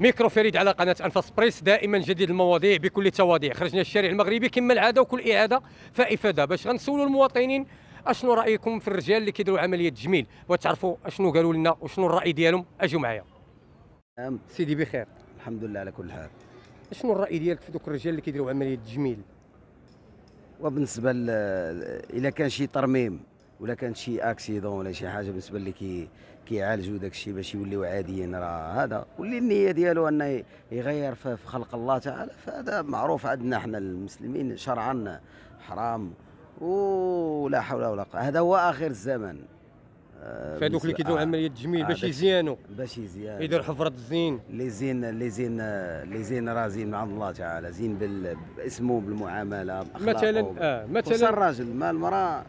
ميكرو فريد على قناة انفاس بريس دائما جديد المواضيع بكل تواضيع. خرجنا الشارع المغربي كما العادة وكل إعادة فإفادة باش غنسولوا المواطنين أشنو رأيكم في الرجال اللي كيديروا عملية تجميل وتعرفوا أشنو قالوا لنا وشنو الرأي ديالهم؟ أجوا معايا. نعم. سيدي بخير. الحمد لله على كل حال. شنو الرأي ديالك في دوك الرجال اللي كيديروا عملية تجميل وبالنسبة الا كان شي ترميم ولا كان شي accident ولا شي حاجة بالنسبة اللي كي كيعالجوا داك الشيء باش يوليو عاديين راه هذا. واللي النيه ديالو انه يغير في خلق الله تعالى فهذا معروف عندنا إحنا المسلمين شرعا حرام ولا حول ولا قوة. هذا هو آخر الزمن. آه، فهذوك اللي كيديروا آه، عملية تجميل آه، باش يزيانوا باش يزيان يدير حفرة الزين. اللي زين اللي زين اللي زين راه زين من عند الله تعالى زين بال- باسمه بالمعاملة مثلا آه مثلا الراجل ما المراه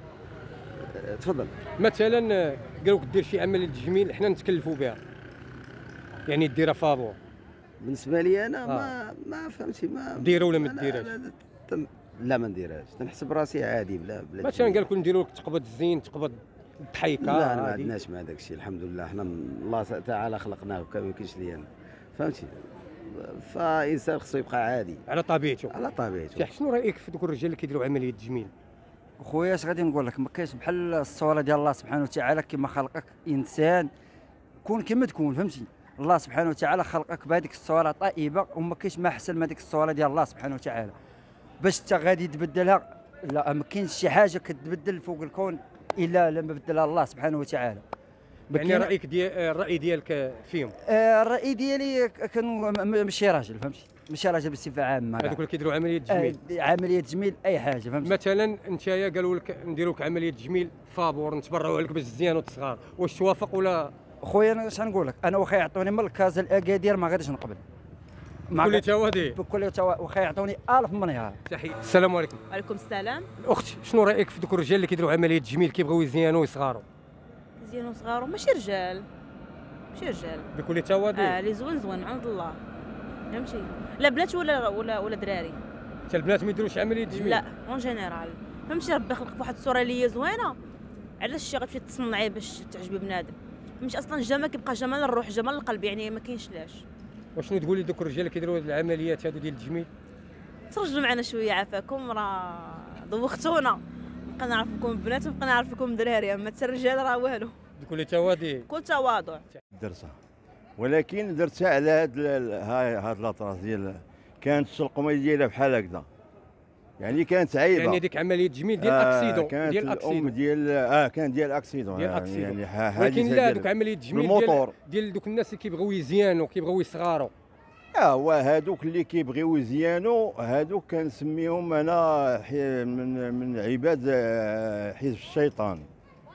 تفضل. مثلا آه، قالوا لك دير شي عمليه تجميل حنا نتكلفوا بها. يعني ديرها فابور بالنسبة لي أنا آه. ما ما فهمتي ما ديرها ولا ما ديرهاش؟ لا ما نديرهاش. تنحسب راسي عادي بلا بلا مثلا. قال لكم نديروا لك تقبض الزين تقبض الضحيكه لا ما. عندناش مع داك الشيء الحمد لله حنا الله تعالى خلقناه وكا ما يمكنش لي أنا. فهمتي؟ فإنسان خصو يبقى عادي. على طبيعته. على طبيعته. شنو رأيك في دوك الرجال اللي كيديروا عملية تجميل خويا اش غادي نقول لك؟ ما كاينش بحال الصورة ديال الله سبحانه وتعالى كما خلقك إنسان كون كما تكون فهمتي؟ الله سبحانه وتعالى خلقك بهذيك الصورة طيبه وما كاينش ما أحسن من هذيك الصورة ديال الله سبحانه وتعالى. باش انت غادي تبدلها لا ما كاينش شي حاجة كتبدل فوق الكون إلا لما بدلها الله سبحانه وتعالى. يعني رأيك ديال الرأي ديالك فيهم؟ آه، الرأي ديالي كان م- ماشي راجل فهمتي؟ ماشي راجل بصفه عامه هذوك. اللي كيديروا عملية تجميل آه، عملية تجميل أي حاجة فهمتي مثلا انتيا قالوا لك نديروا لك عملية تجميل فابور نتبرعوا عليك باش تزيان وتصغار. واش توافق ولا؟ خويا أنا اش نقول لك؟ أنا واخا يعطوني من الكازا الأكادير ما غاديش نقبل. ما كل غادي- توادي. بكل توا واخا يعطوني 1000 منها تحية. السلام عليكم. وعليكم السلام. أخت شنو رأيك في دوك الرجال اللي كيديروا عملية تجميل كيبغيو يزيانوا ويصغاروا؟ زينو صغارو ماشي رجال. ماشي رجال. بكل توادي. آه اللي زوين زوين عند الله. فهمتي لا بنات ولا ولا ولا دراري. حتى البنات ما يديروش عمليه تجميل لا en général. فهمتي ربي خلقك بواحد الصورة اللي هي زوينة؟ علاش شي غتمشي تصنعي باش تعجبي بنادم؟ فهمتي أصلا الجمال كيبقى جمال الروح جمال القلب يعني ما كاينش لاش وشنو تقولي دوك الرجال اللي كيديروا هاد العمليات هادو ديال التجميل؟ ترجلوا معنا شوية عافاكم. راه دوختونا بقى نعرفكم بنات وبقى نعرفكم دراري أما حتى الرجال راه والو. بكل تواضع بكل تواضع. درتها ولكن درتها على هاد هاي هاد la trace ديال كانت الشلقمه ديالها بحال هكذا. يعني كانت عيبه يعني ديك عملية تجميل ديال آه، accident كانت ديال الأم accident ديال آه كان ديال accident ديال يعني- accident. يعني ولكن لا دوك عملية تجميل ديال ديال دوك الناس اللي كيبغيو يزيانوا كيبغيو يصغاروا آه هو هادوك اللي كيبغيو يزيانوا هادوك كنسميهم أنا من من عباد آه، حزب الشيطان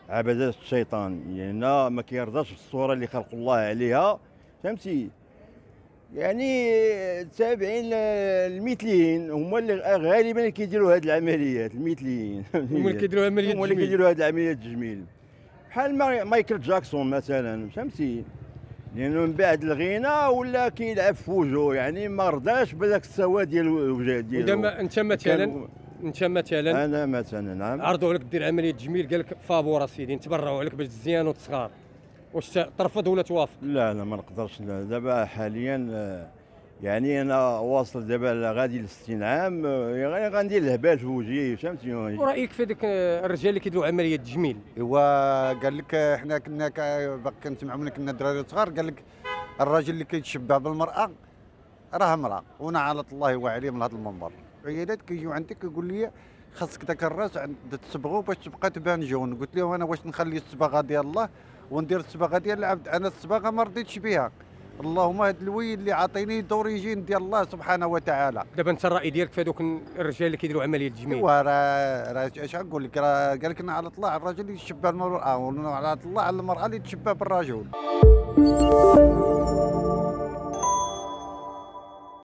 عبدات الشيطان. يعني ما كيرضاش بالصورة اللي خلق الله عليها. فهمتي؟ يعني تابعين المثليين هما اللي غالبا اللي كيديروا هاد العمليات المثليين هما اللي كيديروا عمليه هما اللي كيديروا هاد العمليات التجميل بحال ما- مايكل جاكسون مثلا فهمتي؟ لأنه من بعد الغنى ولا كيلعب في وجهه يعني ما رضاش بهذاك السواد ديال الوجه ديالو. ودابا أنت مثلا أنت مثلا أنا مثلا نعم. عرضوا عليك دير عملية تجميل قال لك فابور سيدي نتبرعوا عليك باش تزيان وتصغار. واش ترفض ولا توافق لا لا ما نقدرش. دابا حاليا آه، يعني أنا واصل دابا غادي ل 60 عام آه، يعني غندير الهبال في وجهي فهمتي؟ ورأيك في آه، الرجال اللي كيديروا عملية تجميل؟ ايوا قال لك إحنا كنا كا- باقي كنسمعوا ملي كنا دراري صغار قال لك الراجل اللي كيتشبه بالمرأة راه امراه ونعلة الله وعليه من هذا المنبر. عيالات كيجيو عندك كيقول لي خاصك داك الراس عند تصبغو باش تبقى تبان jeune. قلت لهم أنا واش نخلي الصباغه ديال الله وندير الصباغه ديال العبد. أنا الصباغه ما رضيتش بها. اللهم هاد اللون اللي عاطيني d'origine ديال الله سبحانه وتعالى. دابا انت الرأي ديالك في هذوك الرجال اللي كيديروا عملية تجميل ايوا راه راه اش نقول لك؟ راه قال لك على الله الراجل اللي يتشبه بالمراه وعلى على المرأة اللي تشبه بالرجل.